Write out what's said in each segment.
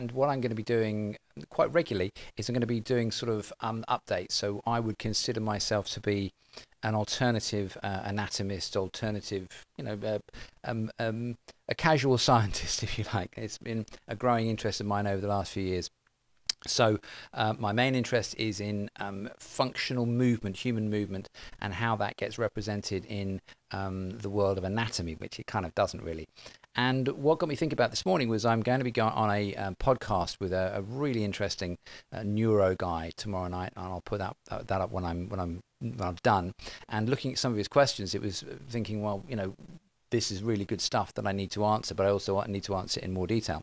and what I'm going to be doing quite regularly is I'm going to be doing sort of um, updates. So I would consider myself to be an alternative uh, anatomist, alternative, you know, uh, um, um, a casual scientist, if you like. It's been a growing interest of mine over the last few years. So, uh, my main interest is in um, functional movement, human movement, and how that gets represented in um, the world of anatomy, which it kind of doesn't really. And what got me thinking about this morning was I'm going to be going on a um, podcast with a, a really interesting uh, neuro guy tomorrow night, and I'll put that uh, that up when I'm when I'm when I'm done. And looking at some of his questions, it was thinking, well, you know, this is really good stuff that I need to answer, but I also need to answer it in more detail.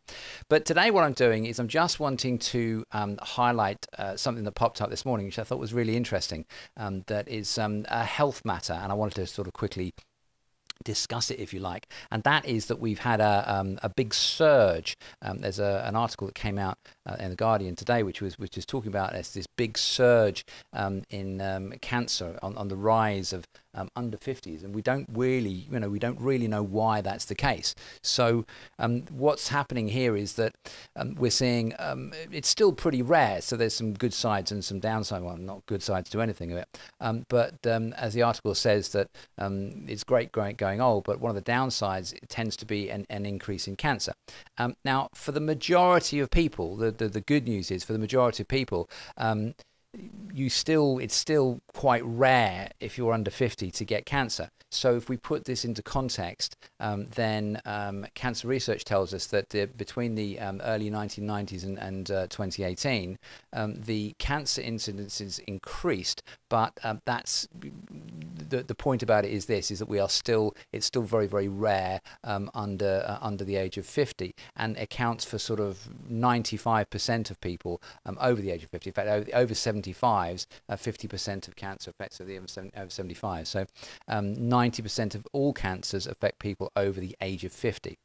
But today, what I'm doing is I'm just wanting to um, highlight uh, something that popped up this morning, which I thought was really interesting. Um, that is um, a health matter, and I wanted to sort of quickly discuss it if you like. And that is that we've had a, um, a big surge. Um, there's a, an article that came out uh, in the guardian today which was which is talking about this, this big surge um, in um, cancer on, on the rise of um, under 50s and we don't really you know we don't really know why that's the case. So um, what's happening here is that we're seeing it's still pretty rare. So there's some good sides and some downside well not good sides to anything of it. But as the article says that it's great great going old, but one of the downsides tends to be an, an increase in cancer. Um, now, for the majority of people, the, the, the, good news is for the majority of people, um, you still it's still quite rare if you're under 50 to get cancer. So if we put this into context, um, then um, cancer research tells us that the, between the um, early 1990s and, and uh, 2018, um, the cancer incidences increased, but um, that's the, the point about it is this: is that we are still it's still very very rare um, under uh, under the age of 50, and accounts for sort of 95% of people over the age of 50. In fact, over, over 75s, 50% uh, of cancer affects the over 75. So 90% of all cancers affect people over the age of 50.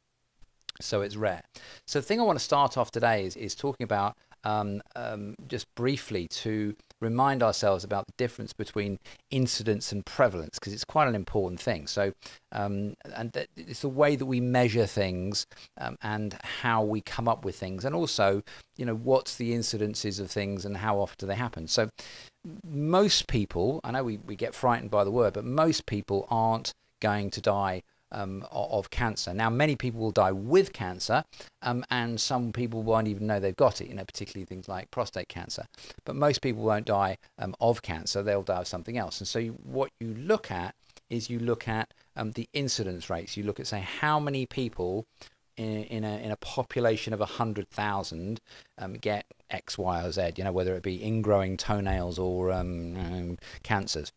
So it's rare. So the thing I want to start off today is, is talking about um, um, just briefly to remind ourselves about the difference between incidence and prevalence because it's quite an important thing. So, um, and th- it's the way that we measure things um, and how we come up with things, and also, you know, what's the incidences of things and how often do they happen. So, most people, I know we, we get frightened by the word, but most people aren't going to die um, of cancer. Now, many people will die with cancer, um, and some people won't even know they've got it, you know, particularly things like prostate cancer. But most people won't die um, of cancer, they'll die of something else. And so, you, what you look at is you look at um, the incidence rates. You look at, say, how many people in, in, a, in a population of 100,000 um, get X, Y, or Z, you know, whether it be ingrowing toenails or um, um cancers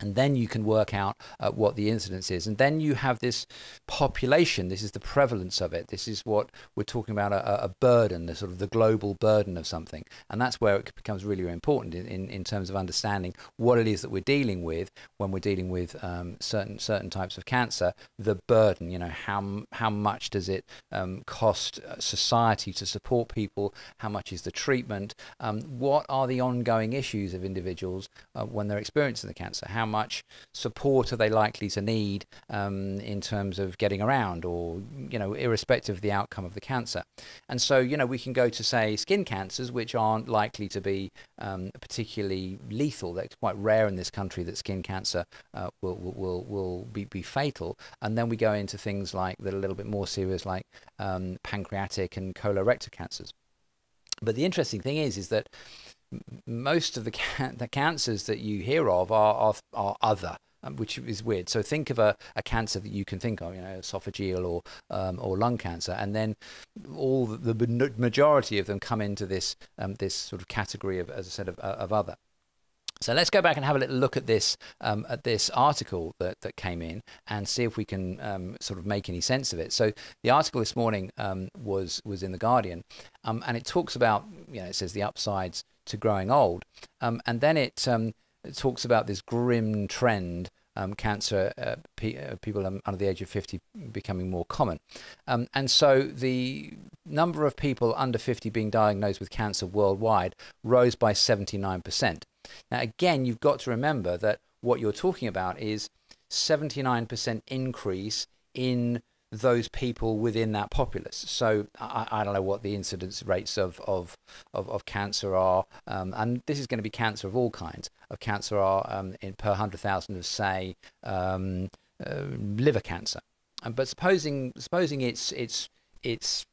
and then you can work out uh, what the incidence is. And then you have this population. This is the prevalence of it. This is what we're talking about a, a burden the sort of the global burden of something. And that's where it becomes really, important in, in, in terms of understanding what it is that we're dealing with when we're dealing with um, certain certain types of cancer the burden you know how how much does it um, cost uh, society to support people? How much is the treatment? Um, what are the ongoing issues of individuals uh, when they're experiencing the cancer? How much support are they likely to need um, in terms of getting around or, you know, irrespective of the outcome of the cancer. And so, you know, we can go to, say, skin cancers, which aren't likely to be um, particularly lethal. That's quite rare in this country that skin cancer uh, will, will, will be, be fatal. And then we go into things like that are a little bit more serious, like um, pancreatic and colorectal cancers. But the interesting thing is, is that most of the, can- the cancers that you hear of are, are, are other. Um, which is weird. So think of a, a cancer that you can think of, you know, esophageal or um, or lung cancer, and then all the, the majority of them come into this um, this sort of category of, as I said, of, of other. So let's go back and have a little look at this um, at this article that, that came in and see if we can um, sort of make any sense of it. So the article this morning um, was was in the Guardian, um, and it talks about you know it says the upsides to growing old, um, and then it, um, it, talks about this grim trend. cancer, uh, pe- uh, people under the age of 50 becoming more common. and so the number of people under 50 being diagnosed with cancer worldwide rose by 79%. Now, again, you've got to remember that what you're talking about is 79% increase in those people within that populace. So I, I don't know what the incidence rates of of of, of cancer are, um, and this is going to be cancer of all kinds of cancer are um, in per hundred thousand of say um, uh, liver cancer. but supposing supposing it's it's it's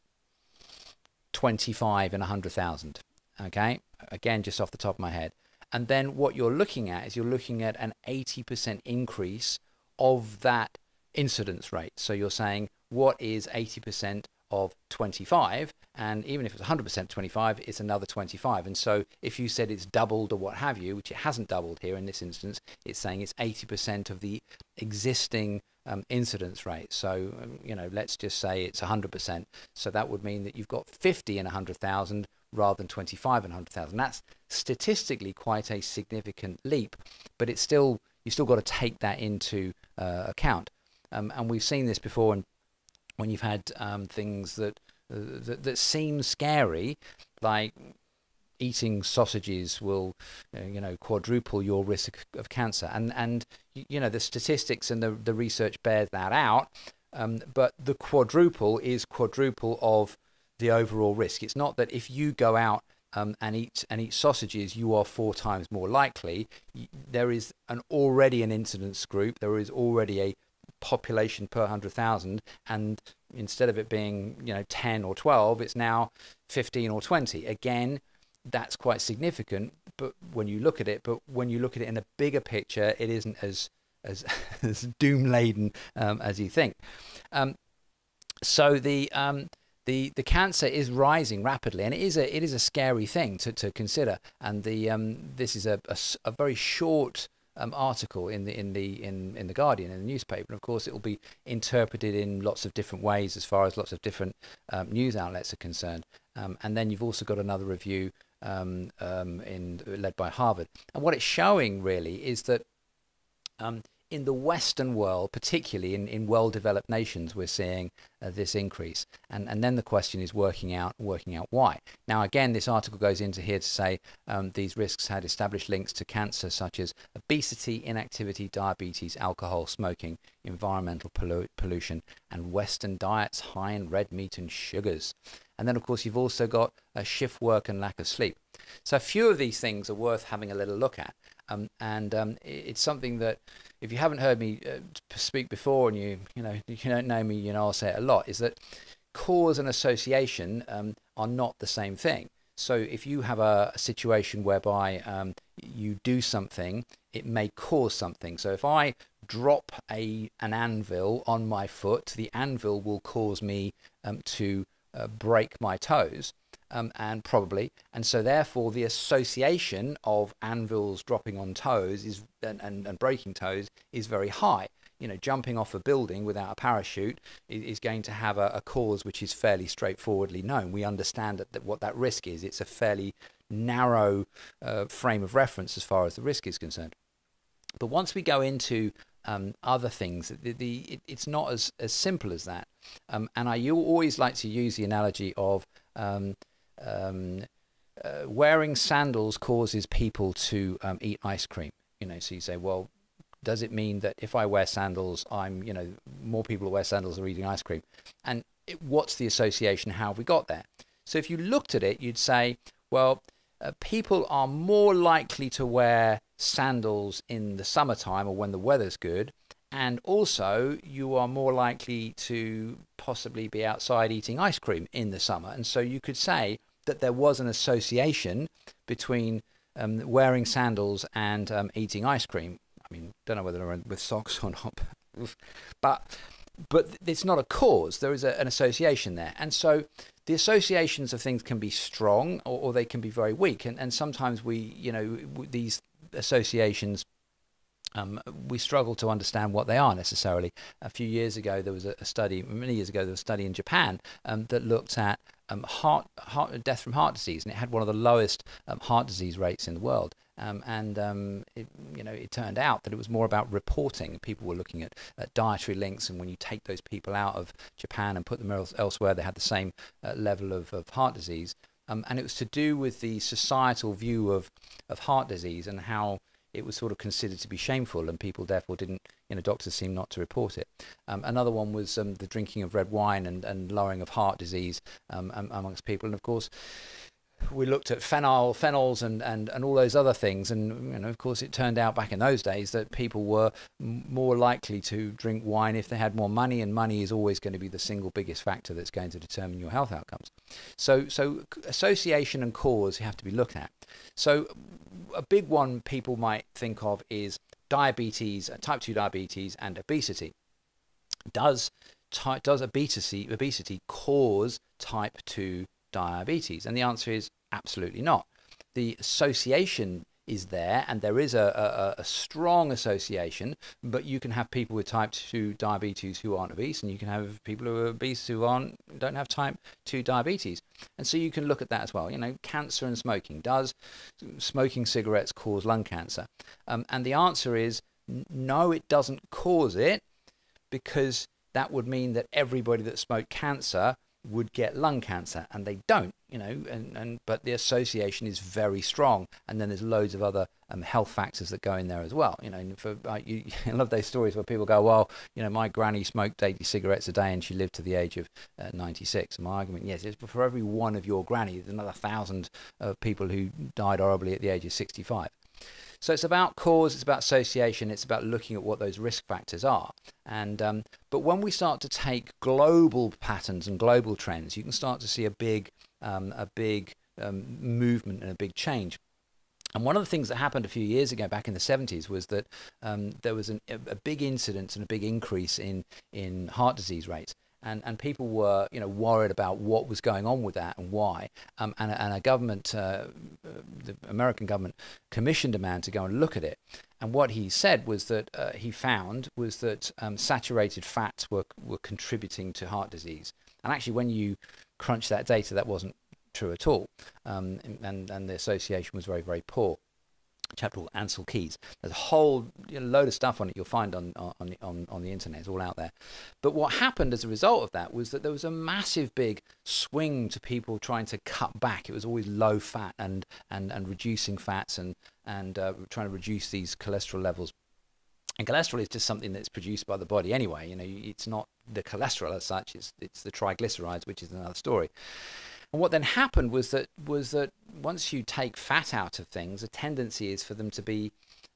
25 in 100,000. Okay, again, just off the top of my head. And then what you're looking at is you're looking at an 80% increase of that incidence rate. So you're saying what is 80% of 25 and even if it's 100% 25 it's another 25 and so if you said it's doubled or what have you which it hasn't doubled here in this instance it's saying it's 80% of the existing um, incidence rate. So um, you know let's just say it's 100% so that would mean that you've got 50 in 100,000 rather than 25 in 100,000 that's statistically quite a significant leap but it's still you still got to take that into uh, account um, and we've seen this before and when you've had um, things that, uh, that that seem scary, like eating sausages will uh, you know quadruple your risk of cancer. And and you know the statistics and the the research bears that out. Um, but the quadruple is quadruple of the overall risk. It's not that if you go out um, and eat and eat sausages you are four times more likely. There is an already an incidence group. There is already a population per 100,000 and instead of it being you know 10 or 12 it's now 15 or 20 again that's quite significant but when you look at it but when you look at it in a bigger picture it isn't as as, as doom laden um, as you think um, so the um, the the cancer is rising rapidly, and it is a it is a scary thing to, to consider. And the um, this is a, a, a very short um, article in the in the in, in the Guardian in the newspaper, and of course it will be interpreted in lots of different ways as far as lots of different um, news outlets are concerned. Um, and then you've also got another review um, um, in led by Harvard, and what it's showing really is that um, in the Western world, particularly in, in well-developed nations, we're seeing uh, this increase. And, and then the question is working out working out why. Now, again, this article goes into here to say um, these risks had established links to cancer such as obesity, inactivity, diabetes, alcohol, smoking, environmental pollu pollution, and Western diets high in red meat and sugars. And then, of course, you've also got a shift work and lack of sleep. So a few of these things are worth having a little look at. Um, and um, it's something that if you haven't heard me uh, speak before and you you know you don't know me, you know I'll say it a lot. Is that cause and association um, are not the same thing. So if you have a, a situation whereby um, you do something, it may cause something. So if I drop a an anvil on my foot, the anvil will cause me um, to uh, break my toes um, and probably, and so therefore the association of anvils dropping on toes is and, and, and breaking toes is very high. You know, jumping off a building without a parachute is, is going to have a, a, cause which is fairly straightforwardly known. We understand that, that what that risk is. It's a fairly narrow uh, frame of reference as far as the risk is concerned. But once we go into um, other things, the, the it, it's not as, as simple as that. Um, and I you always like to use the analogy of um, um, uh, wearing sandals causes people to um, eat ice cream. You know, so you say, well, does it mean that if I wear sandals, I'm, you know, more people who wear sandals are eating ice cream? And it, what's the association? How have we got there? So if you looked at it, you'd say, well, uh, people are more likely to wear sandals in the summertime or when the weather's good. And also, you are more likely to possibly be outside eating ice cream in the summer. And so you could say, that there was an association between um, wearing sandals and um, eating ice cream. I mean, don't know whether they're with socks or not, but but it's not a cause. There is a, an association there, and so the associations of things can be strong or, or they can be very weak, and and sometimes we, you know, these associations um, we struggle to understand what they are necessarily. A few years ago, there was a, study, many years ago, there was a study in Japan um, that looked at um, heart, heart, death from heart disease, and it had one of the lowest um, heart disease rates in the world. Um, and um, it, you know, it turned out that it was more about reporting. People were looking at, at, dietary links, and when you take those people out of Japan and put them elsewhere, they had the same uh, level of, of heart disease. and it was to do with the societal view of, of heart disease and how it was sort of considered to be shameful, and people therefore didn't, you know, doctors seemed not to report it. Um, another one was um, the drinking of red wine and, and lowering of heart disease um, amongst people, and of course, we looked at phenyl, phenols, and, and, and all those other things. And you know, of course, it turned out back in those days that people were more likely to drink wine if they had more money, and money is always going to be the single biggest factor that's going to determine your health outcomes. So, so association and cause have to be looked at. So, a big one people might think of is diabetes, uh, type two diabetes, and obesity. Does does obesity obesity cause type two diabetes? And the answer is absolutely not. The association is there, and there is a, a, a, strong association, but you can have people with type 2 diabetes who aren't obese, and you can have people who are obese who aren't, don't have type 2 diabetes. And so you can look at that as well. You know, cancer and smoking. Does smoking cigarettes cause lung cancer? Um, and the answer is no, it doesn't cause it, because that would mean that everybody that smoked cancer would get lung cancer and they don't you know and, and but the association is very strong. And then there's loads of other um, health factors that go in there as well. You know for uh, you, I love those stories where people go well you know my granny smoked 80 cigarettes a day and she lived to the age of uh, 96 and my argument yes is for every one of your granny there's another thousand of people who died horribly at the age of 65 so it's about cause, it's about association, it's about looking at what those risk factors are. And um, but when we start to take global patterns and global trends, you can start to see a big um, a big um, movement and a big change. And one of the things that happened a few years ago, back in the 70s, was that um, there was an, a big incidence and a big increase in, in heart disease rates and, and people were you know worried about what was going on with that and why. Um, and, and a government, uh, the American government, commissioned a man to go and look at it. And what he said was that uh, he found was that um, saturated fats were were contributing to heart disease. And actually, when you crunch that data, that wasn't true at all. Um, and, and the association was very, very poor chapter called Ancel Keys. There's a whole you know, load of stuff on it you'll find on, on, on, on the internet, it's all out there. But what happened as a result of that was that there was a massive big swing to people trying to cut back. It was always low fat and, and, and reducing fats and, and uh, trying to reduce these cholesterol levels. And cholesterol is just something that's produced by the body anyway. You know, it's not the cholesterol as such, it's, it's the triglycerides, which is another story. And what then happened was that was that once you take fat out of things, a tendency is for them to be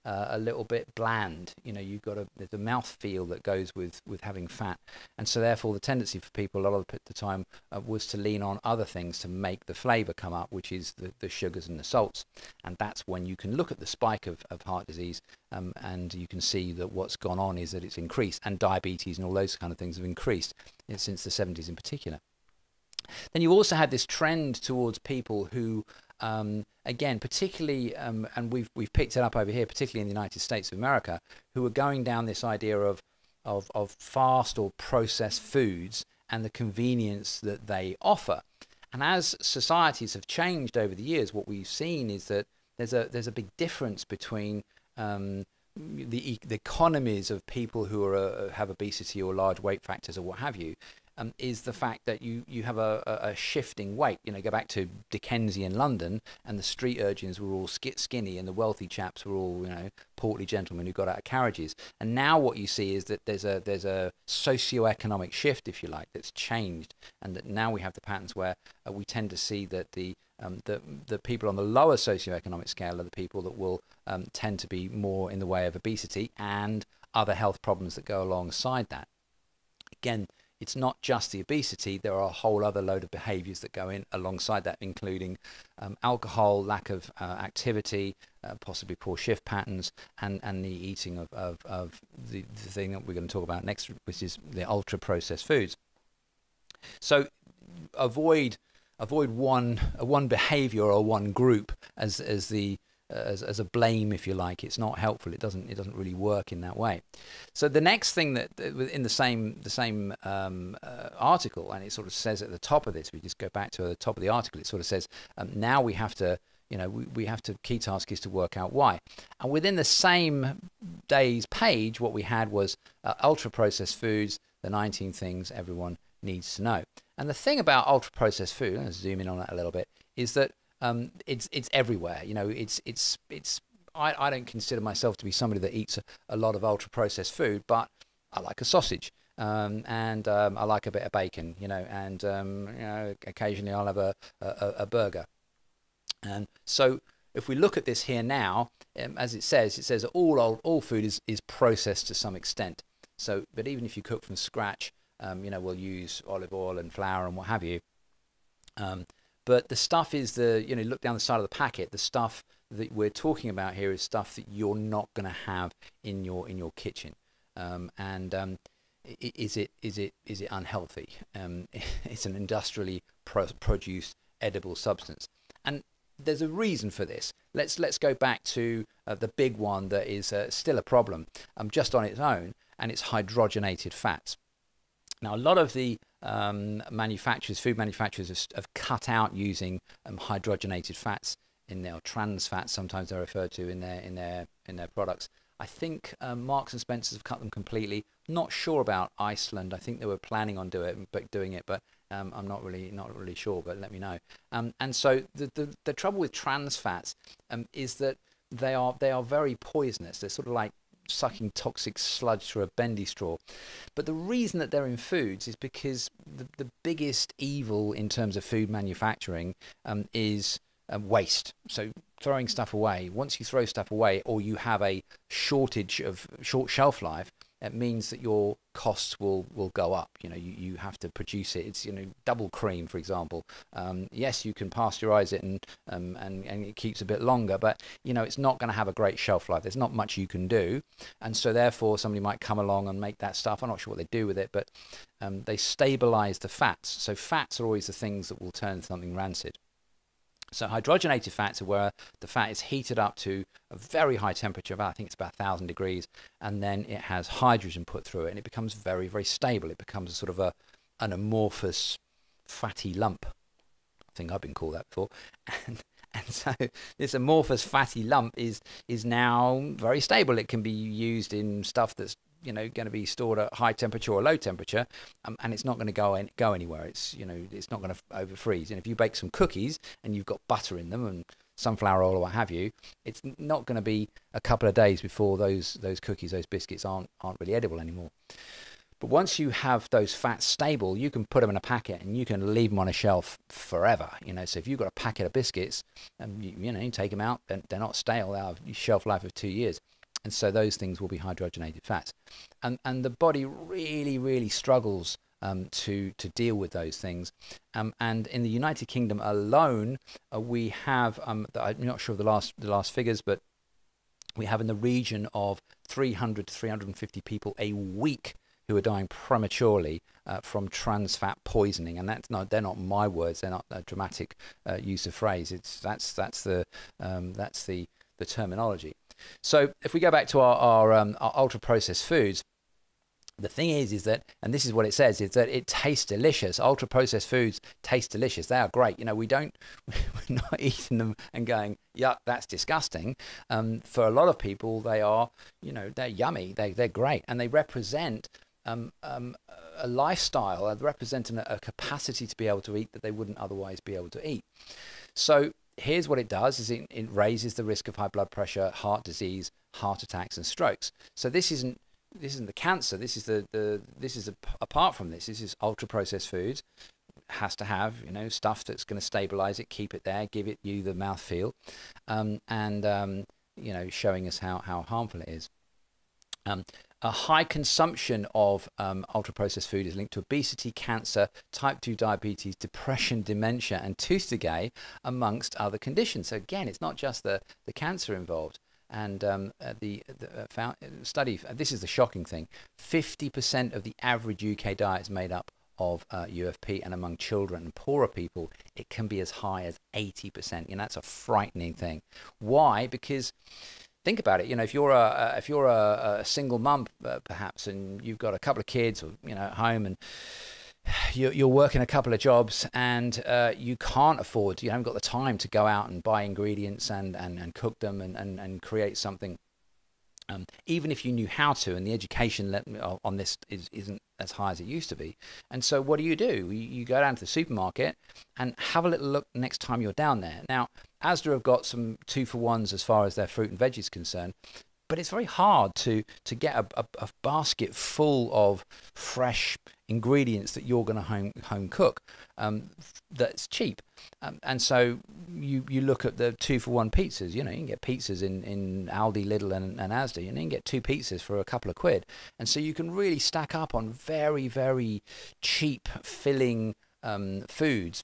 uh, a little bit bland. You know, you've got a the mouth feel that goes with with having fat, and so therefore the tendency for people a lot of the time uh, was to lean on other things to make the flavour come up, which is the, the sugars and the salts, and that's when you can look at the spike of, of heart disease, um, and you can see that what's gone on is that it's increased, and diabetes and all those kind of things have increased since the 70s in particular. Then you also had this trend towards people who, um, again, particularly, um, and we've we've picked it up over here, particularly in the United States of America, who are going down this idea of of, of fast or processed foods and the convenience that they offer. And as societies have changed over the years, what we've seen is that there's a there's a big difference between um, the, the economies of people who are uh, have obesity or large weight factors or what have you um, is the fact that you, you have a, a, shifting weight. You know, go back to Dickensian London, and the street urchins were all skit skinny, and the wealthy chaps were all you know portly gentlemen who got out of carriages. And now what you see is that there's a there's a socio-economic shift, if you like, that's changed, and that now we have the patterns where uh, we tend to see that the um, the, the people on the lower socio-economic scale are the people that will um, tend to be more in the way of obesity and other health problems that go alongside that. Again, it's not just the obesity, there are a whole other load of behaviors that go in alongside that, including um, alcohol, lack of uh, activity, uh, possibly poor shift patterns, and, and the eating of, of, of the, the thing that we're going to talk about next, which is the ultra processed foods. So avoid avoid one one behavior or one group as as the as, as a blame, if you like. It's not helpful. It doesn't it doesn't really work in that way. So the next thing that in the same the same um, uh, article, and it sort of says at the top of this, we just go back to the top of the article. It sort of says um, now we have to you know we, we have to key task is to work out why and within the same day's page what we had was uh, ultra processed foods the 19 things everyone needs to know and the thing about ultra processed food let's zoom in on that a little bit is that um, it's it's everywhere. You know, it's it's it's I, I don't consider myself to be somebody that eats a, a lot of ultra processed food, but I like a sausage. Um, and um, I like a bit of bacon, you know, and um, you know, occasionally I'll have a, a, a burger. And so if we look at this here now, um, as it says, it says all old, all food is, is processed to some extent. So, but even if you cook from scratch, um, you know, we'll use olive oil and flour and what have you. But the stuff is the, you know, look down the side of the packet. The stuff that we're talking about here is stuff that you're not going to have in your in your kitchen. Um, and um, is it is it is it unhealthy? Um, it's an industrially pro- produced edible substance, and there's a reason for this. Let's let's go back to uh, the big one that is uh, still a problem, um, just on its own, and it's hydrogenated fats. Now, a lot of the um, manufacturers, food manufacturers, have, have cut out using um, hydrogenated fats in their trans fats. Sometimes they're referred to in their in their in their products. I think um, Marks and Spencers have cut them completely. Not sure about Iceland. I think they were planning on do it, but doing it, but um, I'm not really not really sure, but let me know. Um, and so the, the, the trouble with trans fats um, is that they are they are very poisonous. They're sort of like sucking toxic sludge through a bendy straw. But the reason that they're in foods is because the, the biggest evil in terms of food manufacturing um, is um, waste. So throwing stuff away. Once you throw stuff away, or you have a shortage of short shelf life, it means that your costs will will go up. You know, you, you have to produce it. It's you know double cream, for example. Um, yes, you can pasteurize it and um, and and it keeps a bit longer, but you know it's not going to have a great shelf life. There's not much you can do, and so therefore somebody might come along and make that stuff. I'm not sure what they do with it, but um, they stabilize the fats. So fats are always the things that will turn something rancid. So hydrogenated fats are where the fat is heated up to a very high temperature, about I think it's about 1,000 degrees, and then it has hydrogen put through it, and it becomes very, very stable. It becomes a sort of a an amorphous fatty lump. I think I've been called that before. And, and so this amorphous fatty lump is is now very stable. It can be used in stuff that's you know going to be stored at high temperature or low temperature, um, and it's not going to go in, go anywhere. It's you know it's not going to over freeze. And if you bake some cookies and you've got butter in them and sunflower oil or what have you, it's not going to be a couple of days before those those cookies, those biscuits aren't aren't really edible anymore. But once you have those fats stable, you can put them in a packet and you can leave them on a shelf forever. You know, so if you've got a packet of biscuits, and you, you know, you take them out, and they're not stale. They have shelf life of two years and so those things will be hydrogenated fats. And and the body really really struggles um, to to deal with those things. Um, and in the United Kingdom alone, uh, we have um, I'm not sure of the last the last figures, but we have in the region of 300 to 350 people a week who are dying prematurely uh, from trans fat poisoning, and that's not they're not my words. They're not a dramatic uh, use of phrase. It's that's that's the um, that's the the terminology. So if we go back to our, our, um, our ultra processed foods, the thing is, is that, and this is what it says, is that it tastes delicious. Ultra processed foods taste delicious. They are great. You know, we don't, we're not eating them and going, yuck, that's disgusting. Um, for a lot of people, they are, you know, they're yummy. They, they're great. And they represent um, um, a lifestyle, they represent a capacity to be able to eat that they wouldn't otherwise be able to eat. So here's what it does is it, it raises the risk of high blood pressure, heart disease, heart attacks and strokes. So this isn't this isn't the cancer. This is the, the this is a, apart from this. This is ultra processed foods has to have you know stuff that's going to stabilize it, keep it there, give it you the mouth feel, um, and um, you know showing us how how harmful it is. Um, a high consumption of um, ultra processed food is linked to obesity, cancer, type 2 diabetes, depression, dementia, and tooth decay, amongst other conditions. So, again, it's not just the, the cancer involved. And um, uh, the, the uh, uh, study, uh, this is the shocking thing 50% of the average UK diet is made up of uh, UFP, and among children and poorer people, it can be as high as 80%. And that's a frightening thing. Why? Because think about it. You know, if you're a if you're a, a single mum, uh, perhaps, and you've got a couple of kids, or you know, at home, and you're, you're working a couple of jobs, and uh, you can't afford, you haven't got the time to go out and buy ingredients and and, and cook them and, and and create something. Um, even if you knew how to, and the education on this is, isn't as high as it used to be. And so, what do you do? You, you go down to the supermarket and have a little look next time you're down there. Now, Asda have got some two for ones as far as their fruit and veg is concerned, but it's very hard to to get a, a, a basket full of fresh ingredients that you're going to home home cook um, that's cheap. Um, and so you you look at the two for one pizzas. You know, you can get pizzas in, in Aldi, Lidl, and, and Asda. You, know, you can get two pizzas for a couple of quid. And so you can really stack up on very very cheap filling um, foods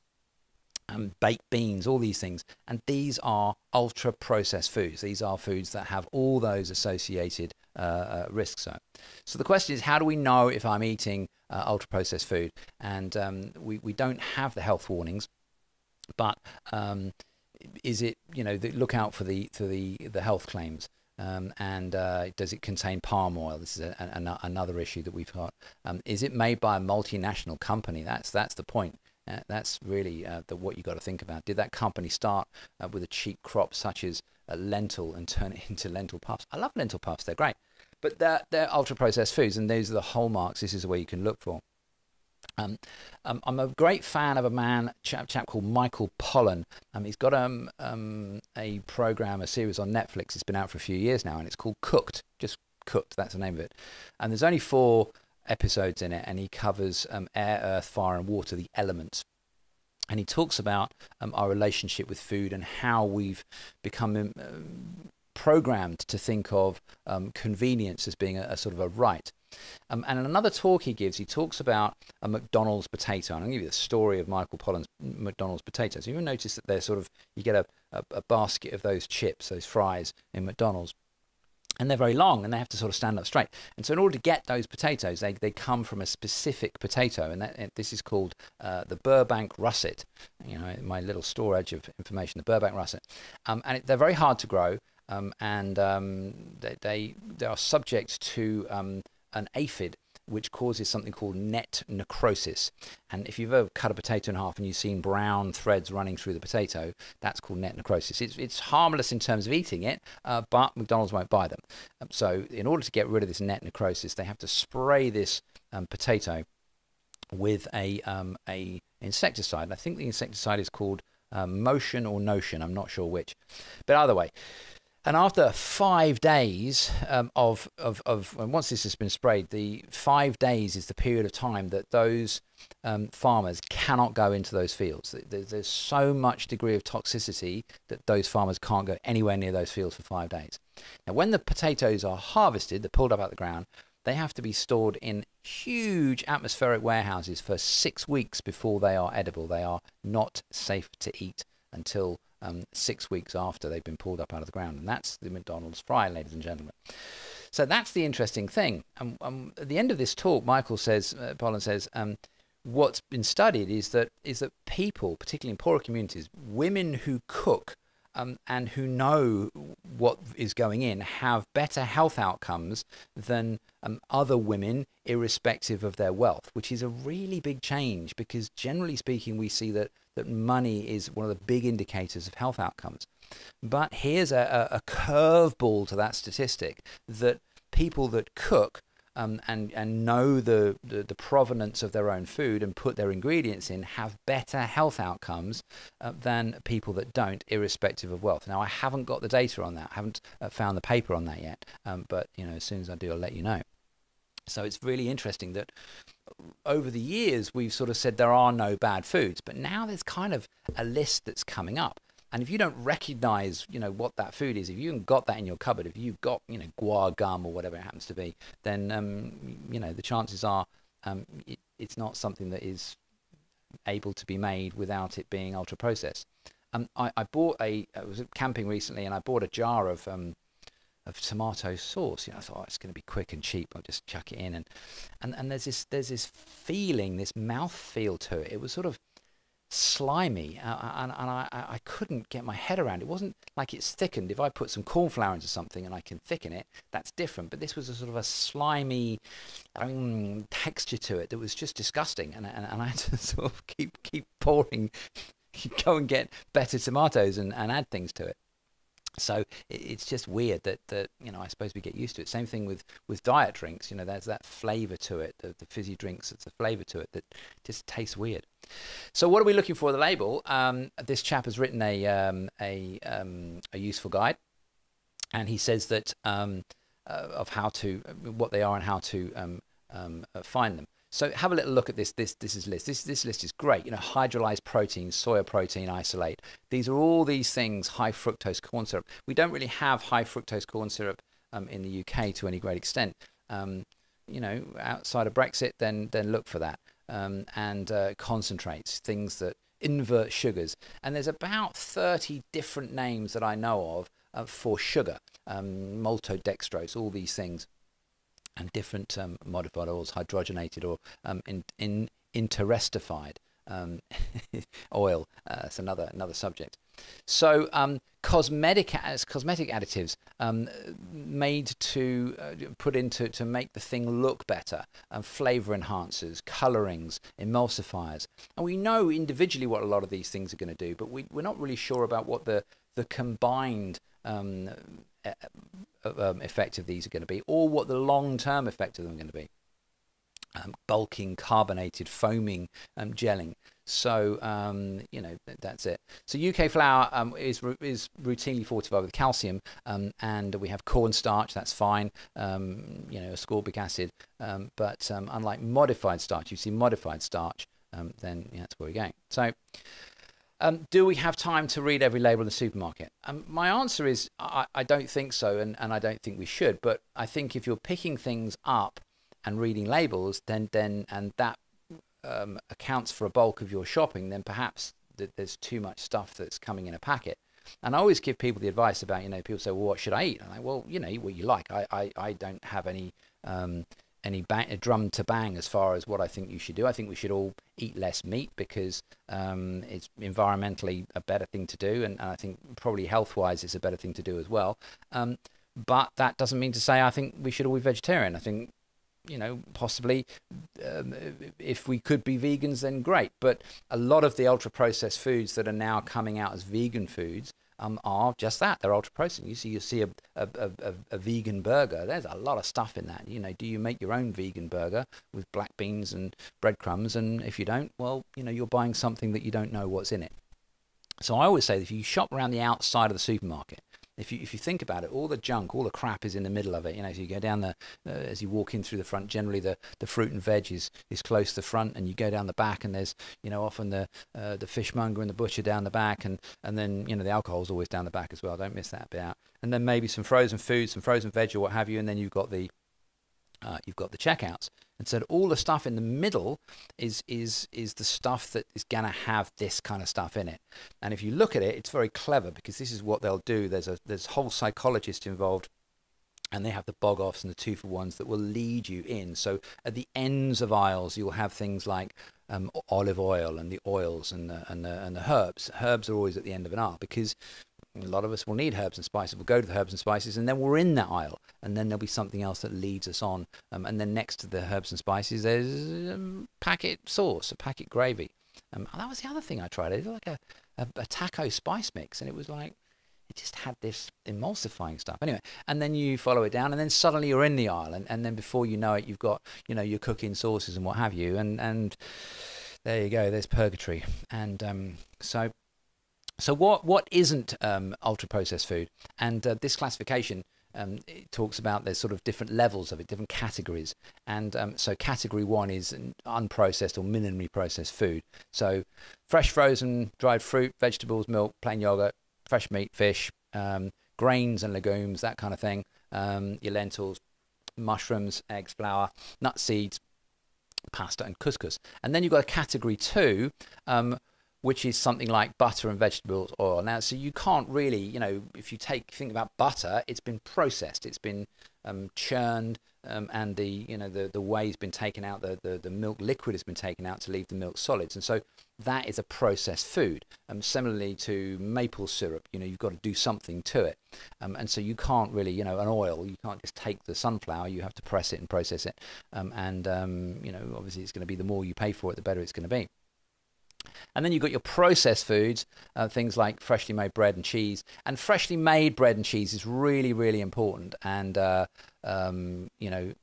um, baked beans, all these things. And these are ultra processed foods. These are foods that have all those associated uh, uh, risks. So, the question is, how do we know if I'm eating uh, ultra processed food? And um, we, we don't have the health warnings, but um, is it, you know, the, look out for the, for the, the health claims. Um, and uh, does it contain palm oil? This is a, another issue that we've got. Um, is it made by a multinational company? That's that's the point. Uh, that's really uh, the, what you got to think about. Did that company start uh, with a cheap crop such as a lentil and turn it into lentil puffs? I love lentil puffs; they're great, but they're, they're ultra processed foods, and these are the hallmarks. This is where you can look for. Um, um, I'm a great fan of a man, chap, chap called Michael Pollan. Um, he's got um, um, a program, a series on Netflix. It's been out for a few years now, and it's called Cooked. Just Cooked. That's the name of it. And there's only four episodes in it, and he covers um, air, earth, fire, and water, the elements. And he talks about um, our relationship with food and how we've become um, programmed to think of um, convenience as being a, a, sort of a right. Um, and in another talk he gives, he talks about a McDonald's potato. And I'll give you the story of Michael Pollan's McDonald's potatoes. You will notice that they're sort of, you get a, a, a basket of those chips, those fries in McDonald's and they're very long and they have to sort of stand up straight. And so, in order to get those potatoes, they, they come from a specific potato, and, that, this is called uh, the Burbank russet. You know, my little storage of information, the Burbank russet. Um, and it, they're very hard to grow, um, and um, they, they, they are subject to um, an aphid which causes something called net necrosis. And if you've ever cut a potato in half and you've seen brown threads running through the potato, that's called net necrosis. It's, it's harmless in terms of eating it, uh, but McDonald's won't buy them. Um, so, in order to get rid of this net necrosis, they have to spray this um, potato with a, um, a insecticide. And I think the insecticide is called um, Motion or Notion. I'm not sure which. But either way, and after five days um, of, of, of, once this has been sprayed, the five days is the period of time that those um, farmers cannot go into those fields. There's, there's so much degree of toxicity that those farmers can't go anywhere near those fields for five days. Now, when the potatoes are harvested, they're pulled up out of the ground, they have to be stored in huge atmospheric warehouses for six weeks before they are edible. They are not safe to eat until um, six weeks after they've been pulled up out of the ground. And that's the McDonald's fry, ladies and gentlemen. So that's the interesting thing. Um, um, at the end of this talk, Michael says, uh, Pollan says, um, what's been studied is that is that people, particularly in poorer communities, women who cook um, and who know what is going in have better health outcomes than um, other women, irrespective of their wealth, which is a really big change because generally speaking, we see that, that money is one of the big indicators of health outcomes. But here's a, a, a curveball to that statistic that people that cook um, and and know the, the, the provenance of their own food and put their ingredients in have better health outcomes uh, than people that don't, irrespective of wealth. Now I haven't got the data on that. I haven't uh, found the paper on that yet. Um, but you know, as soon as I do, I'll let you know. So it's really interesting that over the years we've sort of said there are no bad foods, but now there's kind of a list that's coming up. And if you don't recognize, you know, what that food is, if you haven't got that in your cupboard, if you've got, you know, guar gum or whatever it happens to be, then, um, you know, the chances are um, it, it's not something that is able to be made without it being ultra processed. Um, I, I bought a, I was camping recently and I bought a jar of, um, of tomato sauce. You know, I thought oh, it's going to be quick and cheap. I'll just chuck it in, and and and there's this there's this feeling, this mouth feel to it. It was sort of slimy, uh, uh, and, and I, I couldn't get my head around it. It wasn't like it's thickened. If I put some corn flour into something and I can thicken it, that's different. But this was a sort of a slimy um, texture to it that was just disgusting, and, and, and I had to sort of keep keep pouring, go and get better tomatoes and, and add things to it. So it's just weird that, that you know I suppose we get used to it. Same thing with, with diet drinks. You know, there's that flavour to it. The, the fizzy drinks, it's a flavour to it that just tastes weird. So what are we looking for the label? Um, this chap has written a um, a um, a useful guide, and he says that um, uh, of how to what they are and how to um, um, uh, find them. So have a little look at this. This this is list. This this list is great. You know, hydrolyzed protein, soya protein isolate. These are all these things. High fructose corn syrup. We don't really have high fructose corn syrup um, in the UK to any great extent. Um, you know, outside of Brexit, then then look for that. Um, and uh, concentrates, things that invert sugars. And there's about 30 different names that I know of uh, for sugar, um, maltodextrose, all these things and different um, modified oils, hydrogenated or um, in, in interestified um, oil. Uh, that's another another subject. So um, cosmetic as cosmetic additives um, made to uh, put into to make the thing look better, um, flavor enhancers, colorings, emulsifiers, and we know individually what a lot of these things are going to do, but we, we're not really sure about what the the combined um, um, effect of these are going to be, or what the long-term effect of them are going to be. Um, bulking, carbonated, foaming, um, gelling. So um, you know that's it. So UK flour um, is is routinely fortified with calcium, um, and we have cornstarch. That's fine. Um, you know, ascorbic acid. Um, but unlike modified starch, you see modified starch, then yeah, that's where we're going. So um, do we have time to read every label in the supermarket? Um, my answer is I, I, don't think so, and, and I don't think we should. But I think if you're picking things up and reading labels, then then and that um, accounts for a bulk of your shopping, then perhaps th- there's too much stuff that's coming in a packet. And I always give people the advice about you know people say, well, what should I eat? And like, well, you know, what you like. I I, I don't have any um, any drum to bang as far as what I think you should do. I think we should all eat less meat because um, it's environmentally a better thing to do, and, and I think probably health-wise it's a better thing to do as well. Um, but that doesn't mean to say I think we should all be vegetarian. I think you know possibly um, if we could be vegans then great but a lot of the ultra processed foods that are now coming out as vegan foods um, are just that. They're ultra processed. You see, you see a, a, a, a, vegan burger. There's a lot of stuff in that. You know, do you make your own vegan burger with black beans and breadcrumbs? And if you don't, well, you know, you're buying something that you don't know what's in it. So I always say that if you shop around the outside of the supermarket, if you if you think about it, all the junk, all the crap is in the middle of it. You know, as you go down the, uh, as you walk in through the front, generally the, the fruit and veg is, is close to the front, and you go down the back, and there's you know often the uh, the fishmonger and the butcher down the back, and and then you know the alcohol's always down the back as well. Don't miss that bit out. And then maybe some frozen food, some frozen veg or what have you, and then you've got the uh, you've got the checkouts. And so all the stuff in the middle is is is the stuff that is going to have this kind of stuff in it. And if you look at it, it's very clever because this is what they'll do. There's a there's whole psychologists involved and they have the bog offs and the two for ones that will lead you in. So at the ends of aisles, you'll have things like um, olive oil and the oils and the, and the and the herbs. Herbs are always at the end of an aisle because a lot of us will need herbs and spices. We'll go to the herbs and spices, and then we're in that aisle, and then there'll be something else that leads us on. Um, and then next to the herbs and spices, there's um, packet sauce, a packet gravy. Um, that was the other thing I tried. It was like a, a, a taco spice mix, and it was like it just had this emulsifying stuff. Anyway, and then you follow it down, and then suddenly you're in the aisle, and, and then before you know it, you've got you know your cooking sauces and what have you, and and there you go. There's purgatory, and um, so so what what isn't um, ultra processed food? And uh, this classification um, talks about there's sort of different levels of it, different categories. And um, so category one is unprocessed or minimally processed food. So fresh, frozen, dried fruit, vegetables, milk, plain yogurt, fresh meat, fish, um, grains and legumes, that kind of thing. Um, your lentils, mushrooms, eggs, flour, nut seeds, pasta, and couscous. And then you've got a category two, um, which is something like butter and vegetable oil. Now, so you can't really, you know, if you take think about butter, it's been processed, it's been um, churned, um, and the you know the the whey's been taken out, the, the the milk liquid has been taken out to leave the milk solids, and so that is a processed food. Um, similarly to maple syrup, you know, you've got to do something to it, um, and so you can't really, you know, an oil, you can't just take the sunflower, you have to press it and process it, um, and um, you know, obviously it's going to be the more you pay for it, the better it's going to be. And then you've got your processed foods, uh, things like freshly made bread and cheese. And freshly made bread and cheese is really, really important. And, uh, um, you know,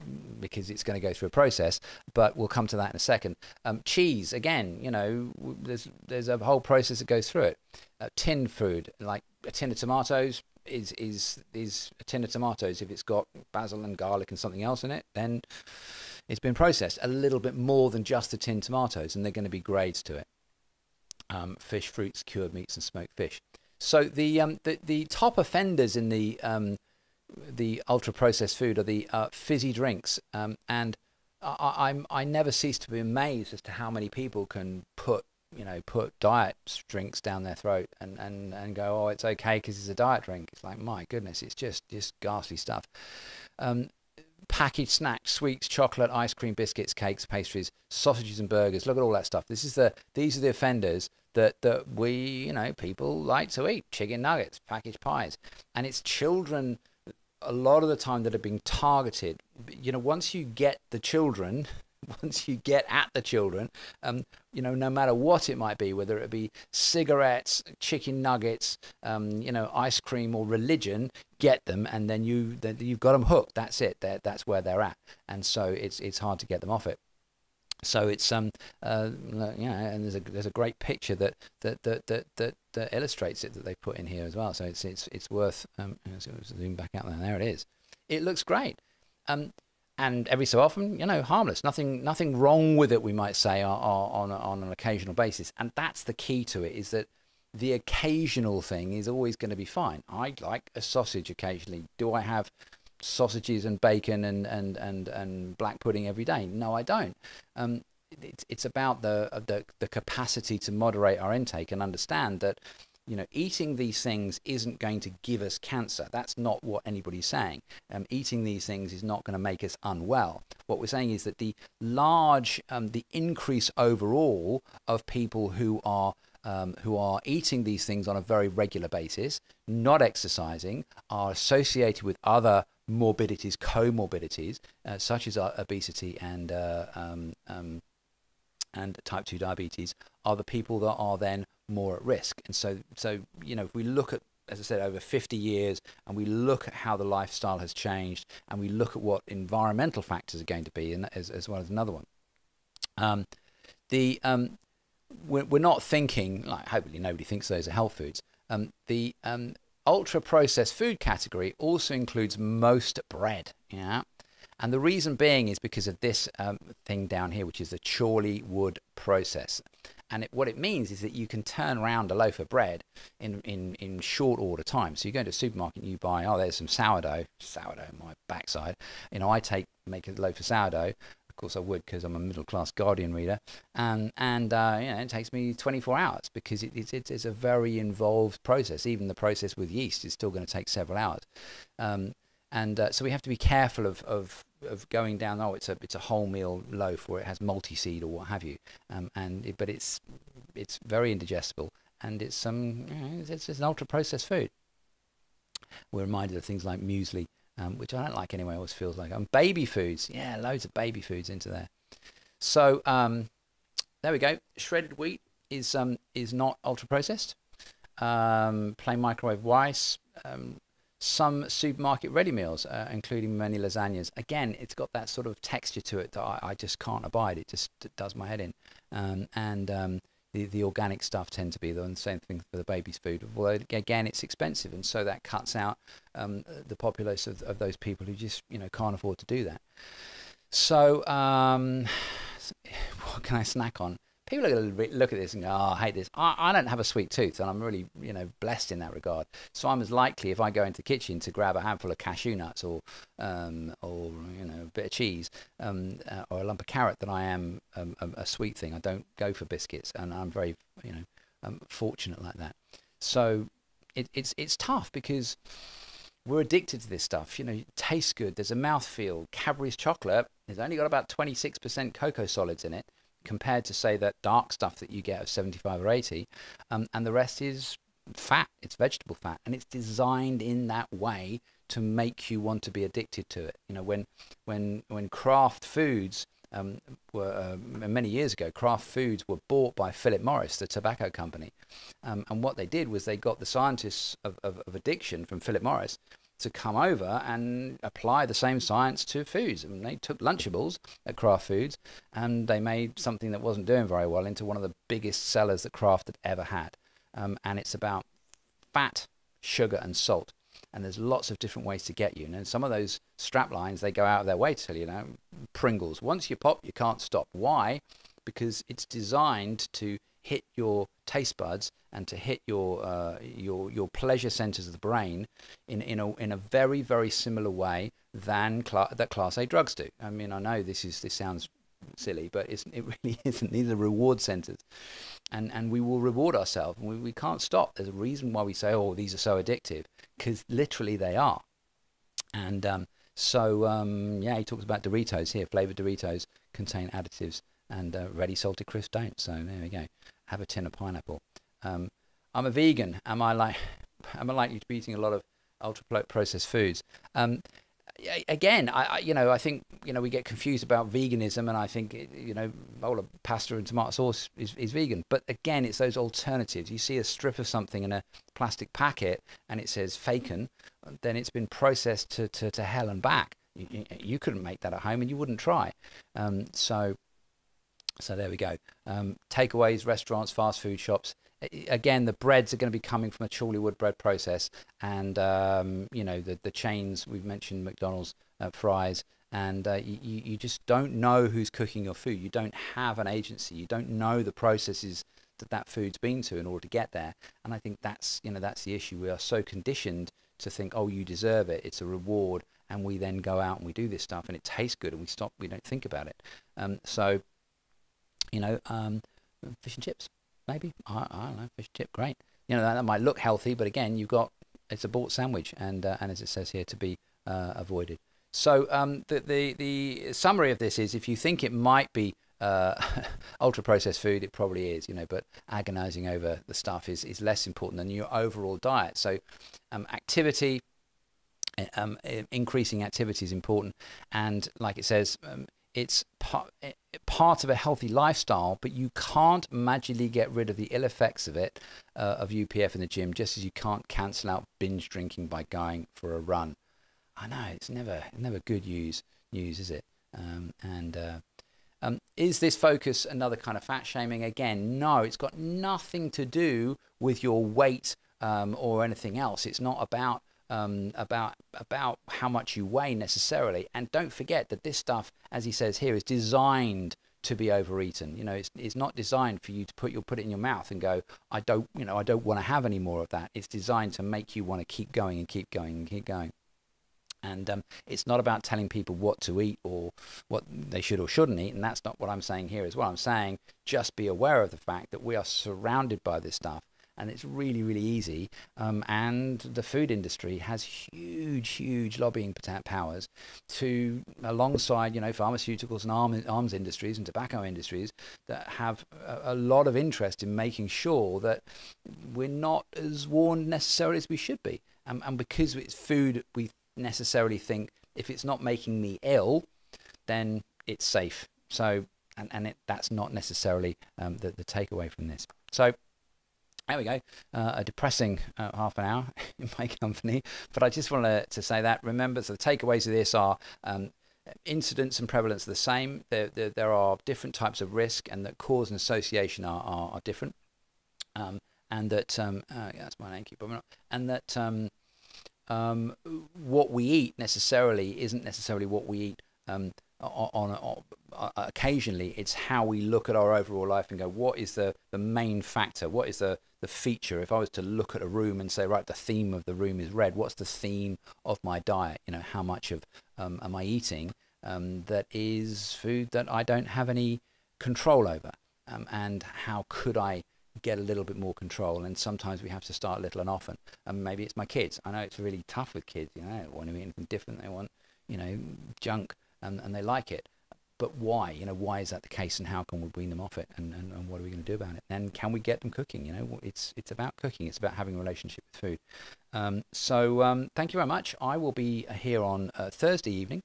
because it's going to go through a process, but we'll come to that in a second. Um, cheese, again, you know, there's, there's a whole process that goes through it. Uh, tinned food, like a tin of tomatoes, is is is a tin of tomatoes. If it's got basil and garlic and something else in it, then it's been processed a little bit more than just the tin tomatoes, and they're going to be grades to it um, fish, fruits, cured meats, and smoked fish. So the um, the, the top offenders in the um, the ultra processed food are the uh, fizzy drinks, um, and I, I'm I never cease to be amazed as to how many people can put you know put diet drinks down their throat and and and go oh it's okay because it's a diet drink. It's like my goodness, it's just just ghastly stuff. Um, packaged snacks, sweets, chocolate, ice cream, biscuits, cakes, pastries, sausages and burgers. Look at all that stuff. This is the these are the offenders that that we, you know, people like to eat. Chicken nuggets, packaged pies. And it's children a lot of the time that are being targeted. You know, once you get the children once you get at the children, um, you know, no matter what it might be, whether it be cigarettes, chicken nuggets, um, you know, ice cream or religion, get them, and then you you've got them hooked. That's it. They're, that's where they're at, and so it's it's hard to get them off it. So it's um uh, know, and there's a there's a great picture that that that that that, that illustrates it that they put in here as well. So it's it's it's worth um zoom back out there. There it is. It looks great. Um, and every so often, you know, harmless. Nothing, nothing wrong with it. We might say on on, on an occasional basis, and that's the key to it. Is that the occasional thing is always going to be fine. I like a sausage occasionally. Do I have sausages and bacon and and and, and black pudding every day? No, I don't. Um, it's it's about the, the the capacity to moderate our intake and understand that you know, eating these things isn't going to give us cancer. That's not what anybody's saying. Um, eating these things is not going to make us unwell. What we're saying is that the large, um, the increase overall of people who are um, who are eating these things on a very regular basis, not exercising, are associated with other morbidities, comorbidities, uh, such as uh, obesity and uh, um, um, and type 2 diabetes, are the people that are then more at risk. And so, so you know, if we look at, as I said, over 50 years, and we look at how the lifestyle has changed, and we look at what environmental factors are going to be, and as, as well as another one. Um, the um, we're, we're not thinking like hopefully nobody thinks those are health foods. Um, the um, ultra processed food category also includes most bread. Yeah. And the reason being is because of this um, thing down here, which is the Chorleywood process. And it, what it means is that you can turn around a loaf of bread in, in, in short order time. So you go to a supermarket and you buy, oh, there's some sourdough, sourdough my backside. You know, I take, make a loaf of sourdough. Of course, I would because I'm a middle class Guardian reader. And, and uh, you know, it takes me 24 hours because it, it, it's a very involved process. Even the process with yeast is still going to take several hours. Um, and uh, so we have to be careful of, of of going down. Oh, it's a it's a wholemeal loaf, or it has multi seed, or what have you. Um, and it, but it's it's very indigestible, and it's some it's, it's an ultra processed food. We're reminded of things like muesli, um, which I don't like anyway. Always feels like um, baby foods. Yeah, loads of baby foods into there. So um, there we go. Shredded wheat is um is not ultra processed. Um, plain microwave rice, um, some supermarket ready meals, uh, including many lasagnas. Again, it's got that sort of texture to it that I, I just can't abide. It just does my head in. Um, and um, the, the organic stuff tend to be the same thing for the baby's food. Although again, it's expensive, and so that cuts out um, the populace of, of those people who just you know can't afford to do that. So um, what can I snack on? People are going to look at this and go, oh, I hate this. I, I, don't have a sweet tooth, and I'm really, you know, blessed in that regard. So I'm as likely, if I go into the kitchen, to grab a handful of cashew nuts or, um, or you know, a bit of cheese um, uh, or a lump of carrot than I am um, a, a, sweet thing. I don't go for biscuits, and I'm very, you know, um, fortunate like that. So it, it's it's tough because we're addicted to this stuff. You know, it tastes good. There's a mouthfeel. Cadbury's chocolate has only got about 26% cocoa solids in it compared to say that dark stuff that you get of 75 or 80 um, and the rest is fat it's vegetable fat and it's designed in that way to make you want to be addicted to it you know when when when Kraft Foods um, were uh, many years ago. Kraft Foods were bought by Philip Morris, the tobacco company, um, and what they did was they got the scientists of, of, of addiction from Philip Morris to come over and apply the same science to foods. And they took Lunchables at Kraft Foods and they made something that wasn't doing very well into one of the biggest sellers that Kraft had ever had. Um, and it's about fat, sugar, and salt. And there's lots of different ways to get you. And some of those strap lines, they go out of their way to tell you, you know, Pringles. Once you pop, you can't stop. Why? Because it's designed to hit your taste buds and to hit your uh, your your pleasure centers of the brain in in a in a very very similar way than cl- that class A drugs do. I mean, I know this is this sounds silly, but it really isn't. These are reward centers, and and we will reward ourselves. We we can't stop. There's a reason why we say, oh, these are so addictive, because literally they are. And um, so um, yeah, he talks about Doritos here. Flavored Doritos contain additives, and uh, ready salted crisps don't. So there we go have a tin of pineapple. Um, I'm a vegan. Am I like? Am I likely to be eating a lot of ultra processed foods? Um, again, I, I, you know I think you know we get confused about veganism, and I think you know bowl of pasta and tomato sauce is, is vegan. But again, it's those alternatives. You see a strip of something in a plastic packet, and it says faken, then it's been processed to, to, to hell and back. You, you, couldn't make that at home, and you wouldn't try. Um, so so there we go. Um, takeaways, restaurants, fast food shops. Again, the breads are going to be coming from a Chorleywood bread process, and um, you know the the chains we've mentioned, McDonald's, uh, fries, and uh, you you just don't know who's cooking your food. You don't have an agency. You don't know the processes that that food's been to in order to get there. And I think that's you know that's the issue. We are so conditioned to think, oh, you deserve it. It's a reward, and we then go out and we do this stuff, and it tastes good, and we stop. We don't think about it. Um, so you know, um, fish and chips, maybe. I, I, don't know, fish and chip, great. You know, that, that, might look healthy, but again, you've got it's a bought sandwich, and uh, and as it says here, to be uh, avoided. So um, the, the the summary of this is, if you think it might be uh, ultra processed food, it probably is, you know, but agonizing over the stuff is, is less important than your overall diet. So, um, activity, um, increasing activity is important. And like it says, um, it's part, eh, part of a healthy lifestyle, but you can't magically get rid of the ill effects of it, uh, of UPF in the gym, just as you can't cancel out binge drinking by going for a run. I know it's never never good news, news is it? Um, and uh, um, is this focus another kind of fat shaming? Again, no, it's got nothing to do with your weight um, or anything else. It's not about um, about about how much you weigh necessarily. And don't forget that this stuff, as he says here, is designed to be overeaten. You know, it's, it's not designed for you to put your put it in your mouth and go, I don't, you know, I don't want to have any more of that. It's designed to make you want to keep going and keep going and keep going. And um, it's not about telling people what to eat or what they should or shouldn't eat. And that's not what I'm saying here as well. I'm saying just be aware of the fact that we are surrounded by this stuff and it's really, really easy. Um, and the food industry has huge, huge lobbying powers to, alongside, you know, pharmaceuticals and arm, arms industries and tobacco industries that have a, a, lot of interest in making sure that we're not as warned necessarily as we should be. Um, and because it's food, we necessarily think if it's not making me ill, then it's safe. So, and, and it, that's not necessarily um, the, the takeaway from this. So, there we go. Uh, a depressing uh, half an hour in my company. But I just wanted to say that. Remember, so the takeaways of this are um, incidence and prevalence are the same. There, there, there, are different types of risk, and that cause and association are, are, are different. Um, and that, um, uh, yeah, that's my name, keep and that um, um, what we eat necessarily isn't necessarily what we eat um, on, on, on, occasionally it's how we look at our overall life and go what is the the main factor? What is the the feature? If i was to look at a room and say right the theme of the room is red what's the theme of my diet? You know how much of um, am i eating um, that is food that i don't have any control over um, and how could i get a little bit more control? And sometimes we have to start little and often. And maybe it's my kids. I know it's really tough with kids you know they want to eat anything different. They want you know junk and, and they like it. But why? You know, why is that the case, and how can we wean them off it, and, and, and what are we going to do about it? And can we get them cooking? You know, it's it's about cooking. It's about having a relationship with food. Um, so um, thank you very much. I will be here on uh, Thursday evening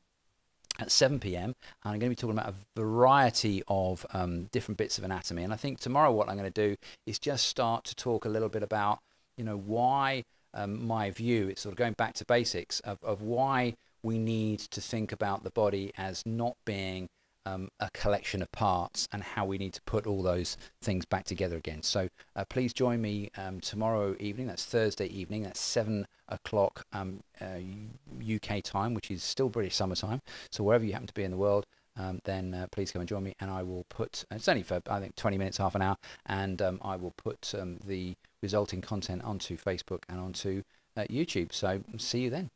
at 7 p.m. And I'm going to be talking about a variety of um, different bits of anatomy. And I think tomorrow what I'm going to do is just start to talk a little bit about, you know, why um, my view, it's sort of going back to basics of, of why we need to think about the body as not being um, a collection of parts and how we need to put all those things back together again. So uh, please join me um, tomorrow evening. That's Thursday evening. That's seven o'clock um, uh, UK time, which is still British summertime. So wherever you happen to be in the world, um, then uh, please come and join me. And I will put. It's only for I think 20 minutes, half an hour, and um, I will put um, the resulting content onto Facebook and onto uh, YouTube. So see you then.